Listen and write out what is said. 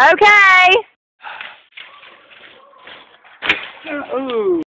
Okay. Ooh.